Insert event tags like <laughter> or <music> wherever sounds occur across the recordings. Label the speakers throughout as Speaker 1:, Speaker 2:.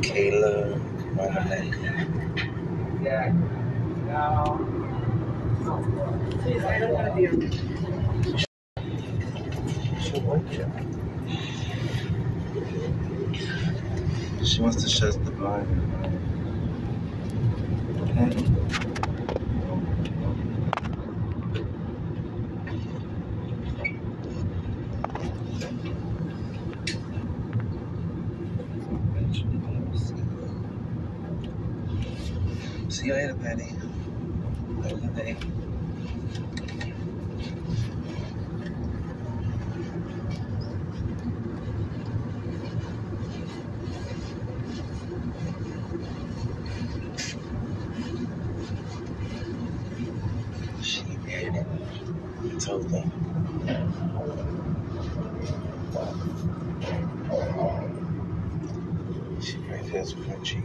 Speaker 1: Kayla Romanek.
Speaker 2: Yeah. No. Please, I don't want to be a
Speaker 1: She. She wants to shut the blind. Hey. See you later, Patty. Have a good day. She did it. She probably feels crunchy.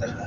Speaker 1: She wants to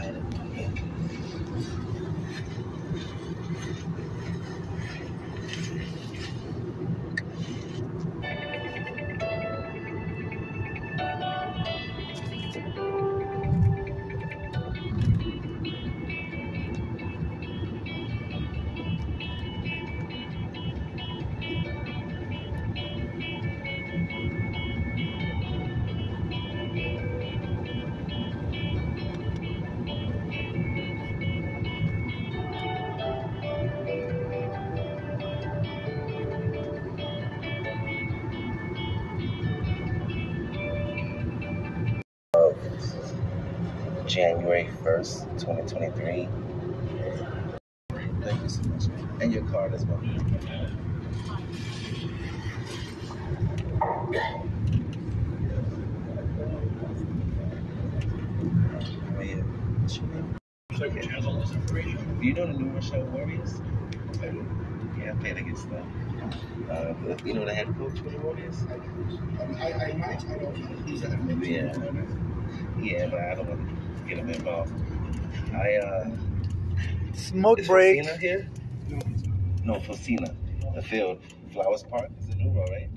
Speaker 1: January 1st, 2023. Thank you so much. And your card as well. Yeah. What's your name?
Speaker 3: Secretary has all this information.
Speaker 1: Do you know the New Rochelle Warriors?
Speaker 3: I do.
Speaker 1: Yeah, I played against them. Uh, you know the head coach for the Warriors?
Speaker 3: I, I might, I don't know. He's at
Speaker 1: Yeah. Yeah, but I don't want to get him involved. I, uh,
Speaker 4: Smoke break.
Speaker 1: Fosina here? No, Fosina. The field. Flowers Park is the new one, right?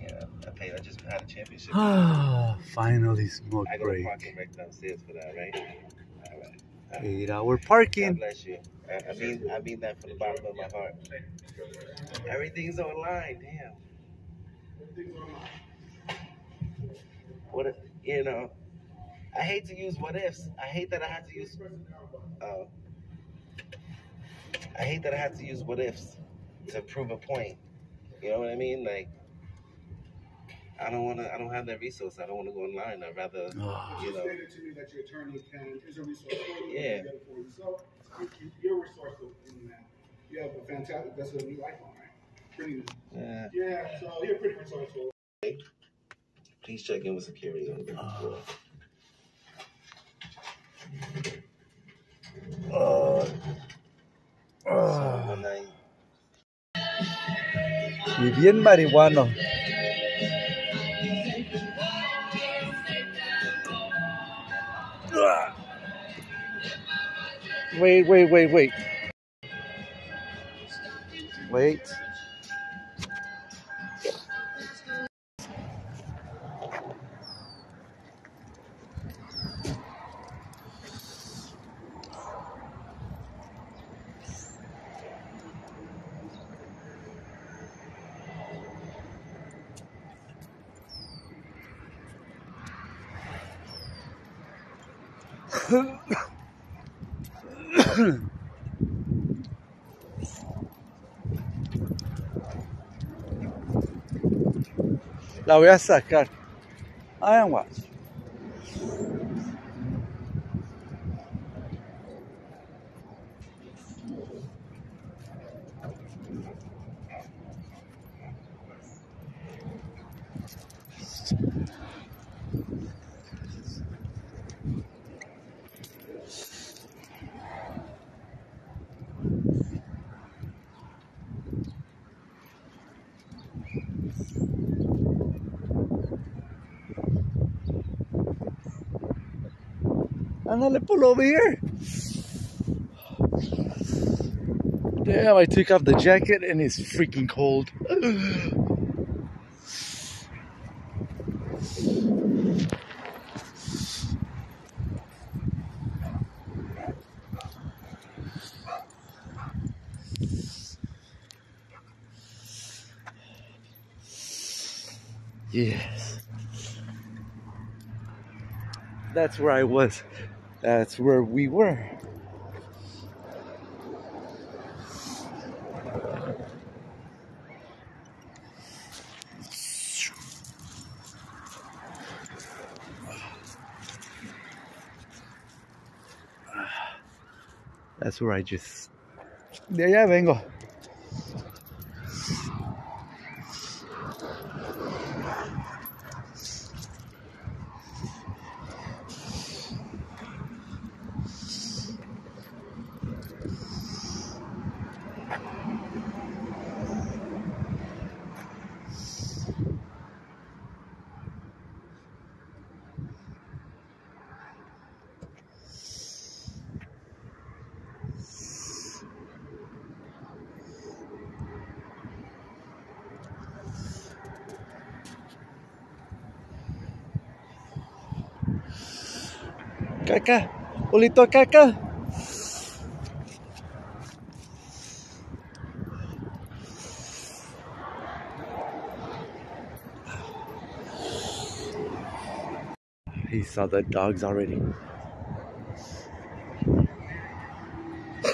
Speaker 1: Yeah, I played. I just had a championship.
Speaker 4: Ah, finally smoke
Speaker 1: I go to
Speaker 4: break.
Speaker 1: park and rec downstairs for that, right? All right.
Speaker 4: Eight hour
Speaker 1: God
Speaker 4: parking.
Speaker 1: bless you. I, I mean, I mean that from the bottom of my heart. Everything's online. Damn. What if, you know? I hate to use what ifs. I hate that I had to use. Uh, I hate that I had to use what ifs to prove a point. You know what I mean? Like, I don't want to. I don't have that resource. I don't want to go online. I'd rather, you know.
Speaker 3: stated to me that your attorney can, is a resource for you.
Speaker 1: Yeah.
Speaker 3: can for you. So you- you- you're resourceful in that. You have a fantastic, that's a new iPhone, right? Pretty,
Speaker 1: Yeah.
Speaker 3: yeah, so you're pretty resourceful.
Speaker 1: Please check in with security on the floor. When I
Speaker 4: Y bien marihuano. Wait, wait, wait, wait. Wait. La voy a sacar. I Andale, pull over here. Damn, I took off the jacket and it's freaking cold. Yes. That's where I was. That's where we were. That's where I just. De allá vengo. Caca, Olito caca. He saw the dogs already.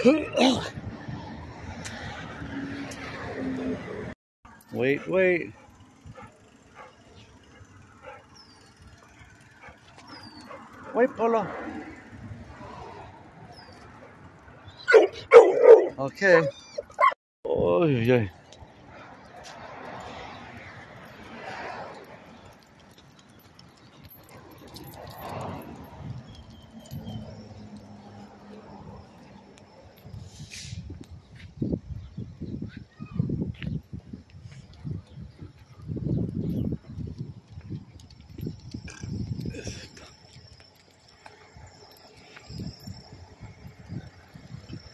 Speaker 4: <coughs> wait, wait. Wait, Polo. Okay. Oh, yeah.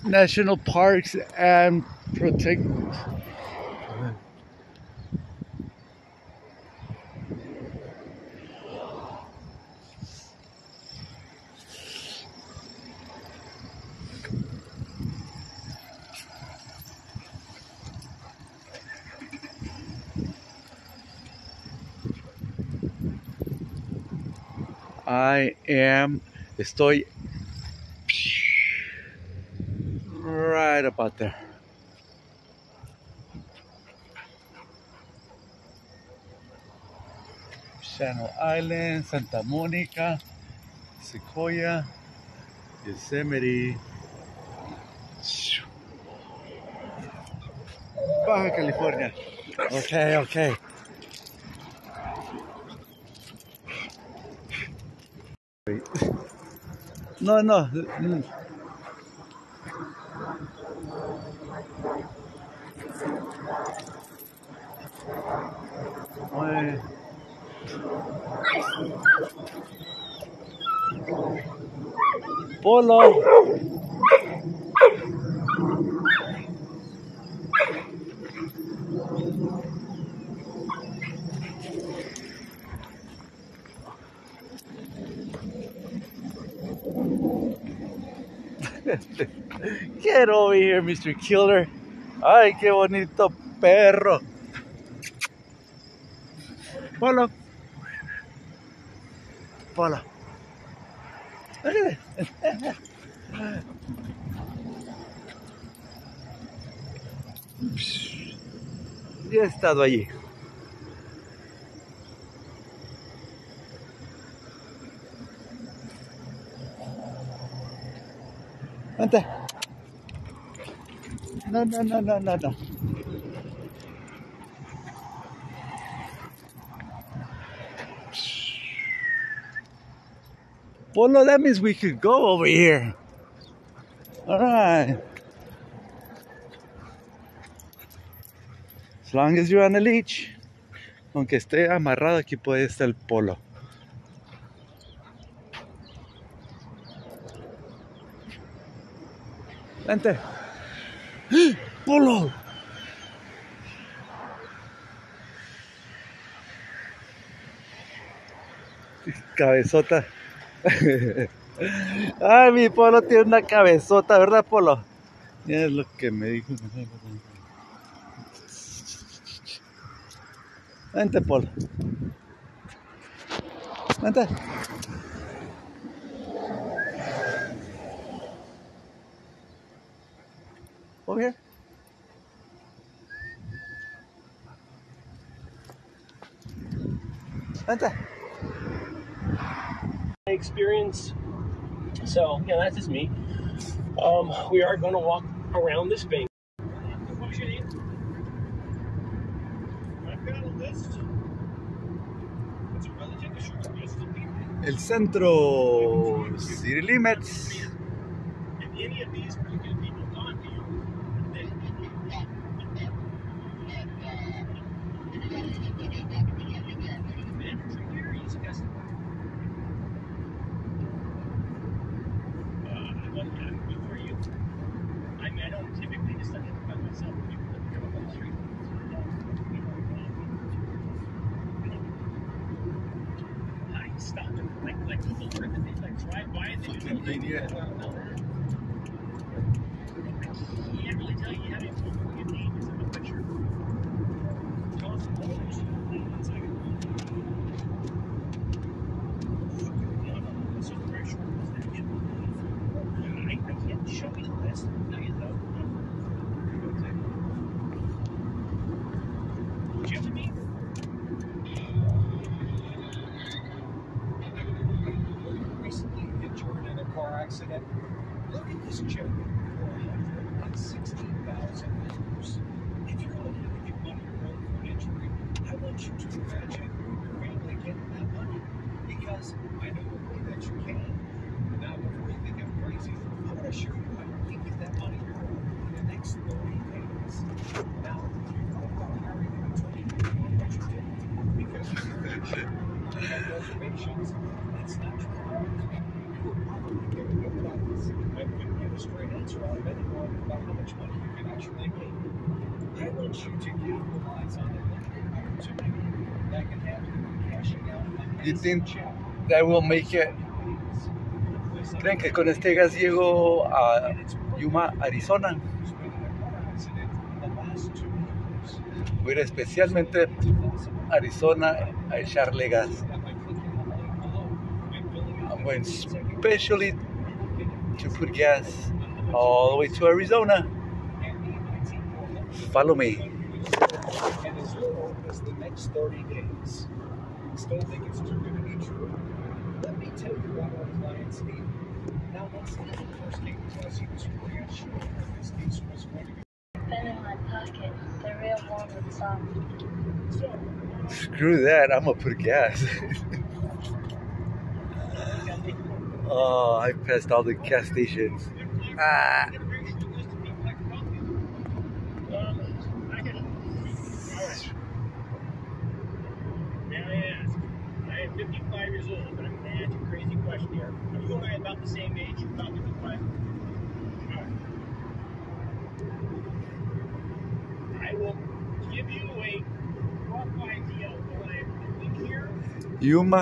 Speaker 4: National parks and protect. I am estoy right about there. Channel Island, Santa Monica, Sequoia, Yosemite, Baja California. Okay, okay. No, no. Polo. Get over here, Mr. Killer. Ay, qué bonito perro. Polo. Polo. Ya he estado allí. Vente. No, no, no, no, no, no. Polo, that means we could go over here. All right. As long as you're on a leash. Aunque esté amarrado, aquí puede estar el polo. Vente. <gasps> Polo. Cabezota. Ay, mi polo tiene una cabezota, ¿verdad, polo? Ya es lo que me dijo. Vente, polo. Vente. Over here. Vente.
Speaker 5: Experience. So, yeah, that's just me. Um, we are going to walk around this bank. What's your name? I've got a list. It's a relatively short list of people.
Speaker 4: El centro. City limits.
Speaker 5: If any of these particular people talk to you, then then from there, he's a customer. Uh, I want to good for you. I mean, I don't typically just identify myself with people that come up on the street. I stop them like like people that they like drive by and they just
Speaker 4: Fucking idiot.
Speaker 5: I can't really tell you how to what your name is in the picture. Tell us what it is. One second. No, no, this is very short I can't show you the list. No, you don't. One second. Would you have to meet?
Speaker 2: recently injured in a car accident. Look at this check for $116,000. If you're looking to get money road for an injury, I want you to imagine your family getting that money because I know a way that you can. Now, before you think I'm crazy, I want to show you how you can get that money road in the next 30 days. Now, you know about Harry that I told you what you did because you have reservations. It's not true. You would probably get a good price. I couldn't get a straight answer out of anyone about how much money you can actually make. I want you to capitalize on the opportunity that can happen when cashing out a
Speaker 4: You
Speaker 2: massive
Speaker 4: think that will make it? ¿Creen que con este gas llego a Yuma, Arizona? Voy a ir especialmente a Arizona a echarle gas. I'm going especially to put gas all the way to Arizona. Follow me.
Speaker 2: And as little as the next 30 days. Still think it's too good to be true? Let me tell you what our clients need. Now, let's look at the first case because he was really unsure if this case was going to be.
Speaker 6: been in my pocket. They're real warm and soft.
Speaker 2: So,
Speaker 4: Screw that, I'm gonna put gas. <laughs> oh, I passed all the gas stations. Ah.
Speaker 5: May I ask? I am 55 years old, but I'm going to ask you a crazy question here. Are you and I about the same age? You're about 55. Alright. I will give you a rough idea of what I'm doing here.
Speaker 4: Yuma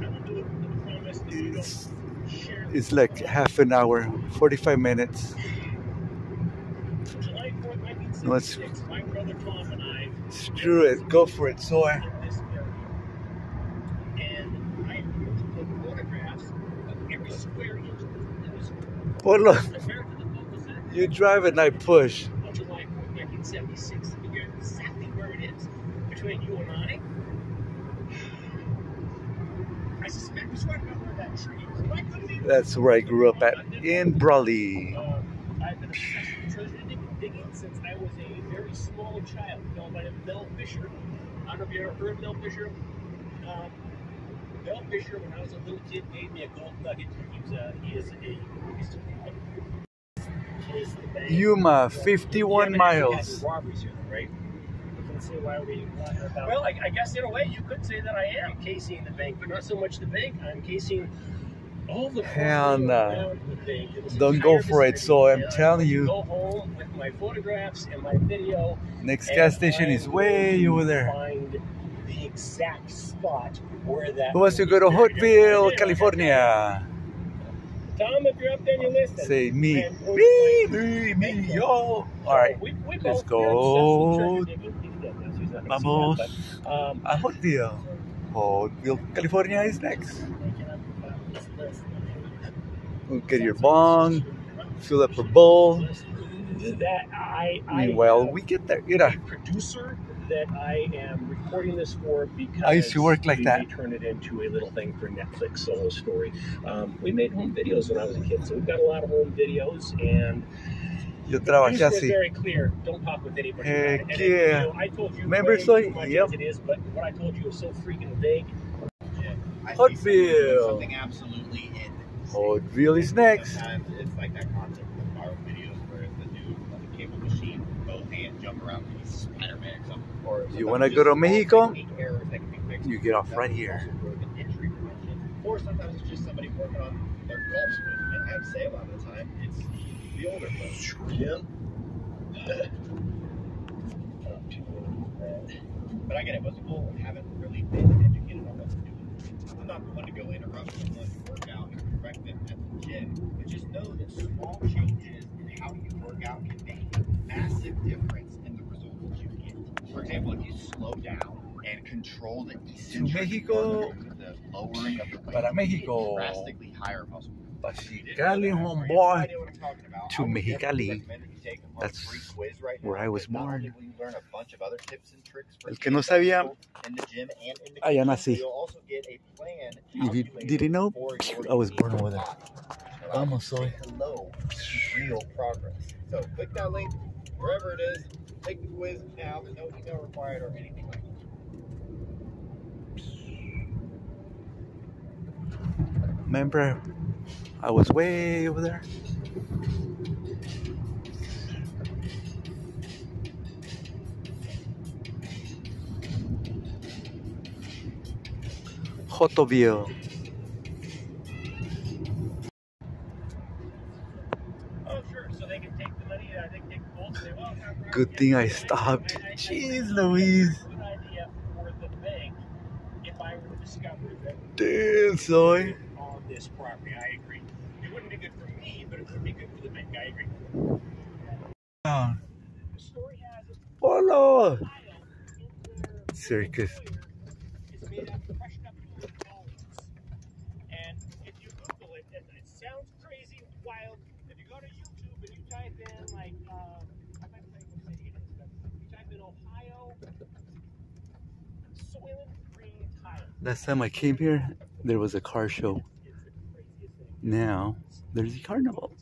Speaker 5: I will do it with the promise that you don't share
Speaker 4: is like half an hour, 45 minutes.
Speaker 5: July 4th,
Speaker 4: No, it's-
Speaker 5: 1966, my brother Tom and I
Speaker 4: Screw it, go for it, soy.
Speaker 5: in this area. And I am going to take photographs of every square inch of Focal Center
Speaker 4: you drive and I push.
Speaker 5: July 4th, 1976 to figure exactly where it is between you and I. I suspect it's right about where that tree is. I couldn't even
Speaker 4: That's where I grew up at, in Brawley.
Speaker 5: Uh, I've been obsessed with treasure digging, since I was a very small child. A fellow by name Mel Fisher. I don't know if you ever heard of Mel Fisher. Um, Mel Fisher, when I was a little kid, gave me a gold nugget. He was a, he is a, he's a, is.
Speaker 4: Yuma, 51
Speaker 5: haven't actually had
Speaker 4: miles.
Speaker 5: any robberies here, right? Well, I, I guess in a way you could say that I am casing the bank, but not so much the bank. I'm casing All the
Speaker 4: And, uh,
Speaker 5: around would think it was a
Speaker 4: don't go for it. So I'm
Speaker 5: vicinity,
Speaker 4: telling you,
Speaker 5: Go home with my photographs and my video.
Speaker 4: next gas station is way over there.
Speaker 5: Exact spot where that.
Speaker 4: Who wants to go to
Speaker 5: Holtville,
Speaker 4: California?
Speaker 5: Tom, if you're up there, you listen.
Speaker 4: Say me,
Speaker 5: And-
Speaker 4: me, me, me, yo. All right,
Speaker 5: We, we
Speaker 4: let's go.
Speaker 5: we're obsessed with treasure digging. He's dead now, so he's not gonna see
Speaker 4: vamos
Speaker 5: um,
Speaker 4: a Holtville. Holtville, California is next. Get your bong, fill up your bowl.
Speaker 5: that I, I
Speaker 4: Meanwhile, we get there. Mira,
Speaker 5: a producer that I am recording this for because
Speaker 4: I used to work like
Speaker 5: we
Speaker 4: that.
Speaker 5: may turn it into a little thing for Netflix solo story. Um, we made home videos when I was a kid, so we've got a lot of home videos and
Speaker 4: yo
Speaker 5: the
Speaker 4: trabajé
Speaker 5: producer was
Speaker 4: así.
Speaker 5: very clear. Don't talk with anybody. about
Speaker 4: Heck
Speaker 5: it.
Speaker 4: Yeah.
Speaker 5: You know, I told you
Speaker 4: Remember,
Speaker 5: way
Speaker 4: Soy?
Speaker 5: too
Speaker 4: Yep.
Speaker 5: it is, but what I told you was so freaking vague.
Speaker 7: I see
Speaker 4: Holtville.
Speaker 7: someone Something absolutely insane.
Speaker 4: Holtville is next.
Speaker 7: Sometimes it's like that concept with viral videos where the dude on the cable machine, both hands jump around and he's Spider-Man or something. Or
Speaker 4: You wanna go to Mexico?
Speaker 7: technique errors that can be fixed.
Speaker 4: You get off right here.
Speaker 7: also sort of an injury prevention. Or sometimes it's just somebody working on their golf swing. And I'd say a lot of the time it's the older folks. Jim. <laughs> Um, but I get it. Most people haven't really been educated on what to do. I'm not the one to go interrupt someone's workout and correct them at the gym, but just know that small changes in how you work out can make a massive difference in the results that you get. For example, if you slow down and control the eccentric
Speaker 4: Mexico.
Speaker 7: the lowering of the weight,
Speaker 4: Para Mexico.
Speaker 7: get drastically higher muscle.
Speaker 4: Mexicali, homeboy.
Speaker 7: idea what I'm talking about.
Speaker 4: To
Speaker 7: I would definitely
Speaker 4: Mexicali.
Speaker 7: recommend that you take a
Speaker 4: That's
Speaker 7: free quiz right
Speaker 4: where I was born.
Speaker 7: only will you learn a bunch of other tips and tricks for
Speaker 4: El que no sabía,
Speaker 7: muscle in the gym and in the
Speaker 4: allá nací.
Speaker 7: you'll also get a plan
Speaker 4: If you didn't know, I was born
Speaker 7: unique
Speaker 4: over there.
Speaker 7: body, which allows
Speaker 4: Vamos,
Speaker 7: you to
Speaker 4: soy.
Speaker 7: say Hello, to real progress. So click that link wherever it is. Take the quiz now. There's no email required or anything like that.
Speaker 4: Remember, I was way over there.
Speaker 5: Holtville.
Speaker 4: Good thing I stopped. Jeez Louise.
Speaker 5: Good idea um, for the bank if I were to discover that
Speaker 4: Dude, soy.
Speaker 5: on this property. I agree. It wouldn't be good for me, but it would be good for the bank. I agree. The story has it
Speaker 4: Polo.
Speaker 5: filed in their
Speaker 4: Circus.
Speaker 5: It's made out of crushed up bones. And if you Google it, and it sounds crazy, wild. If you go to YouTube and you type in like, uh, I might tell you what city it is, but you type in Ohio Soylent Green Tile.
Speaker 4: Last time I came here, there was a car show. Now, there's a carnival.